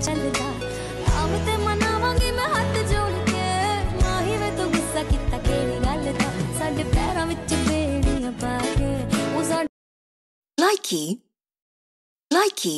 ਚੱਲਦਾ ਆਵ ਤੇ ਮਨਾਵਾਂਗੀ ਮੈਂ ਹੱਥ ਜੋੜ ਕੇ ਮਾਹੀ ਵੇ ਤੂੰ ਗੁੱਸਾ ਕੀਤਾ ਕਿਹੜੀ ਗੱਲ ਦਾ ਸਾਡੇ ਪੈਰਾਂ ਵਿੱਚ ਬੇੜੀਆਂ ਪਾ ਕੇ ਉਹ ਸਾਡੇ Likey. Likey.